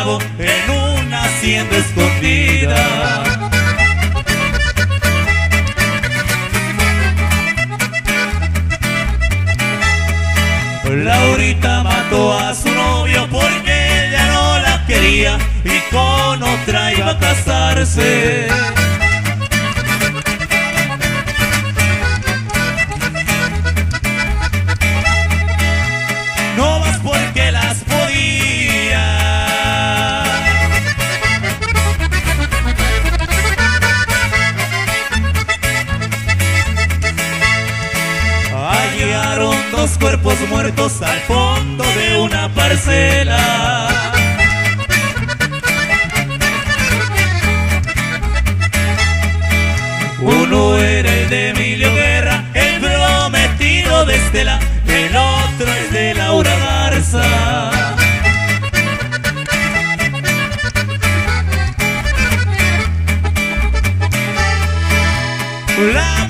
en una hacienda escondida. Laurita mató a su novio porque ella no la quería y con otra iba a casarse. Dos cuerpos muertos al fondo de una parcela. Uno era el de Emilio Guerra, el prometido de Estela, el otro es de Laura Garza. La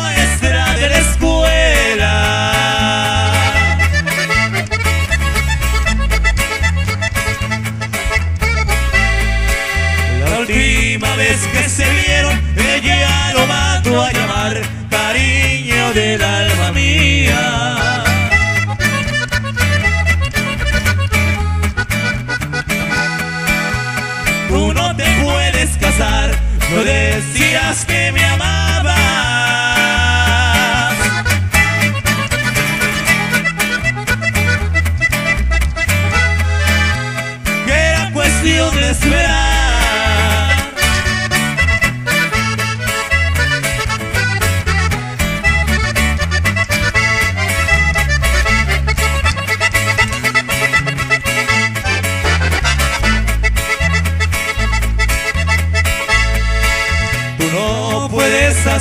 ella lo mandó a llamar cariño del alma mía. Tú no te puedes casar, no decías que me amabas. Era cuestión de esperar.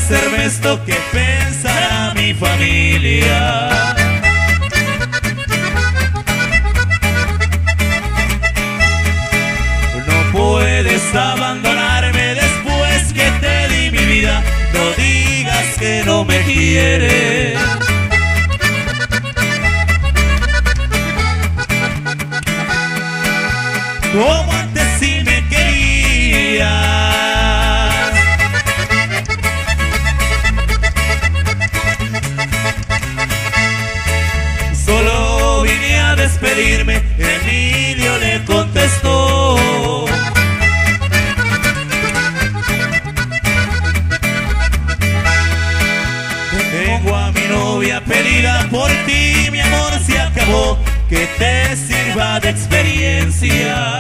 Hacerme esto que pensará mi familia. No puedes abandonarme después que te di mi vida. No digas que no me quieres. Como mi novia pedida por ti, mi amor se acabó, que te sirva de experiencia.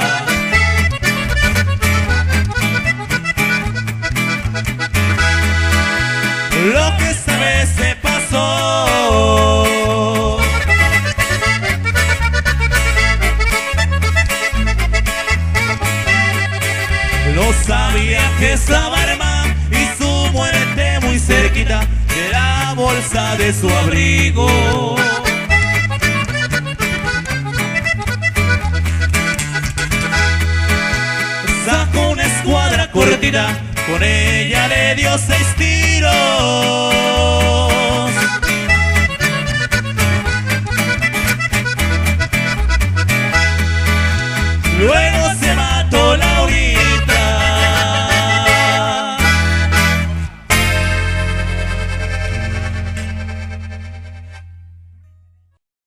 Lo que vez se pasó. Lo sabía que estaba armada y su muerte muy cerquita de la bolsa de su abrigo. Sacó una escuadra cortita, con ella le dio seis tiros.